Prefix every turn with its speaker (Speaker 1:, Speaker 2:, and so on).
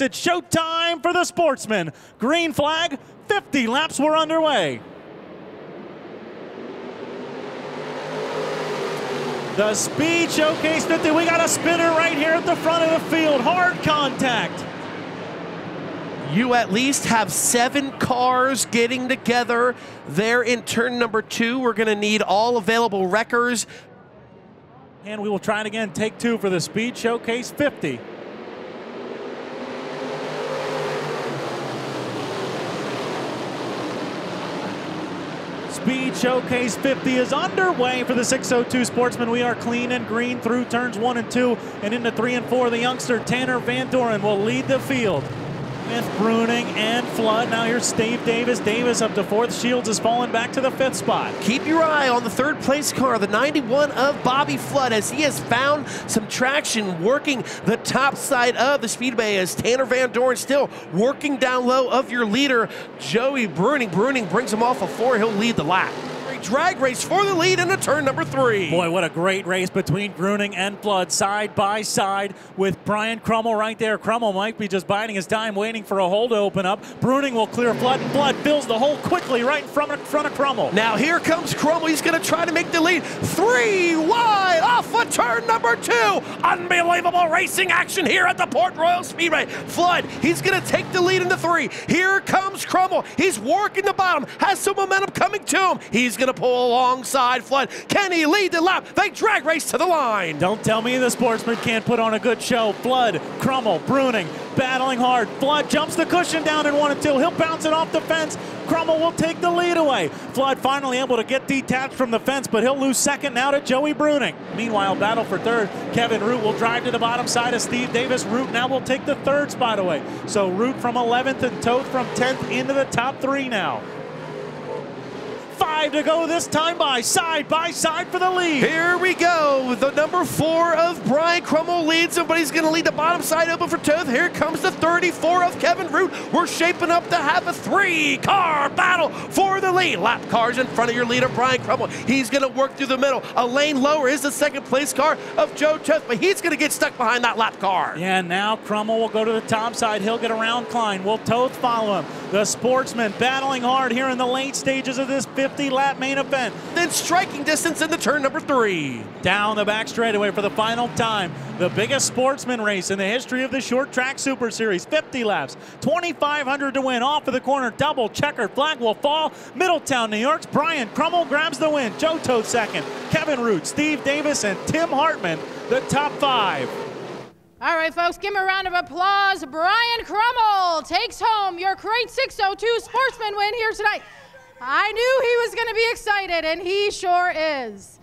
Speaker 1: It's showtime for the sportsmen. Green flag, 50 laps were underway. The Speed Showcase 50. We got a spinner right here at the front of the field. Hard contact.
Speaker 2: You at least have seven cars getting together there in turn number two. We're going to need all available wreckers.
Speaker 1: And we will try it again. Take two for the Speed Showcase 50. Speed Showcase 50 is underway for the 602 Sportsman. We are clean and green through turns one and two and into three and four. The youngster Tanner Van Doren will lead the field with Bruning and Flood. Now here's Steve Davis. Davis up to fourth. Shields has fallen back to the fifth spot.
Speaker 2: Keep your eye on the third place car, the 91 of Bobby Flood, as he has found some traction working the top side of the speedway as Tanner Van Doren still working down low of your leader, Joey Bruning. Bruning brings him off a four. He'll lead the lap drag race for the lead into turn number three.
Speaker 1: Boy, what a great race between Bruning and Flood side by side with Brian Krummel right there. Krummel might be just biding his time, waiting for a hole to open up. Bruning will clear Flood, and Flood fills the hole quickly right in front of, front of Krummel.
Speaker 2: Now here comes Krummel. He's going to try to make the lead. Three wide turn number two. Unbelievable racing action here at the Port Royal Speedway. Flood, he's going to take the lead in the three. Here comes Krummel. He's working the bottom, has some momentum coming to him. He's going to pull alongside Flood. Can he lead the lap? They drag race to the line.
Speaker 1: Don't tell me the sportsman can't put on a good show. Flood, Krummel, Bruning, battling hard. Flood jumps the cushion down in one and two. He'll bounce it off the fence. Krummel will take the lead away. Flood finally able to get detached from the fence, but he'll lose second now to Joey Bruning. Meanwhile, battle for third. Kevin Root will drive to the bottom side of Steve Davis. Root now will take the third spot away. So Root from 11th and Toth from 10th into the top three now. Five to go this time by side by side for the lead.
Speaker 2: Here we go. The number four of Brian Krummel leads him, but he's going to lead the bottom side open for Toth. Here comes the 34 of Kevin Root. We're shaping up to have a three-car battle for the lead. Lap cars in front of your leader, Brian Krummel. He's going to work through the middle. A lane lower is the second place car of Joe Toth, but he's going to get stuck behind that lap car.
Speaker 1: Yeah, now Krummel will go to the top side. He'll get around Klein. Will Toth follow him? The sportsman battling hard here in the late stages of this 50 lap main event.
Speaker 2: Then striking distance into turn number three.
Speaker 1: Down the back straightaway for the final time. The biggest sportsman race in the history of the short track super series. 50 laps, 2,500 to win. Off of the corner, double checkered flag will fall. Middletown, New York's Brian Krummel grabs the win. Joe Toth second. Kevin Root, Steve Davis, and Tim Hartman, the top five.
Speaker 3: All right, folks, give him a round of applause. Brian Krummel takes home your Crate 602 Sportsman win here tonight. I knew he was going to be excited, and he sure is.